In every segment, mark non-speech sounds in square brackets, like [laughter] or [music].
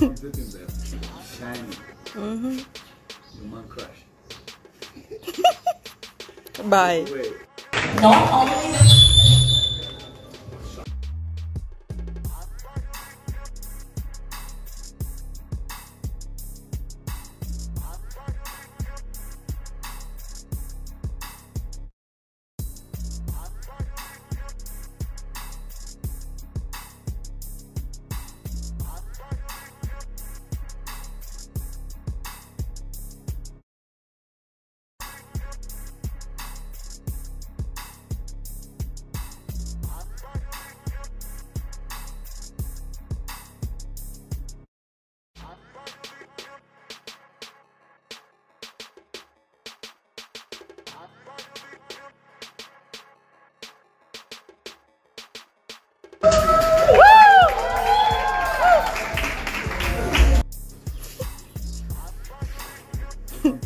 looking Mhm. [laughs] Bye. No. only I'm.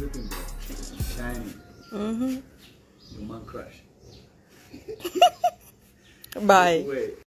Shiny. Mm-hmm. Your man crush. [laughs] Bye. Wait.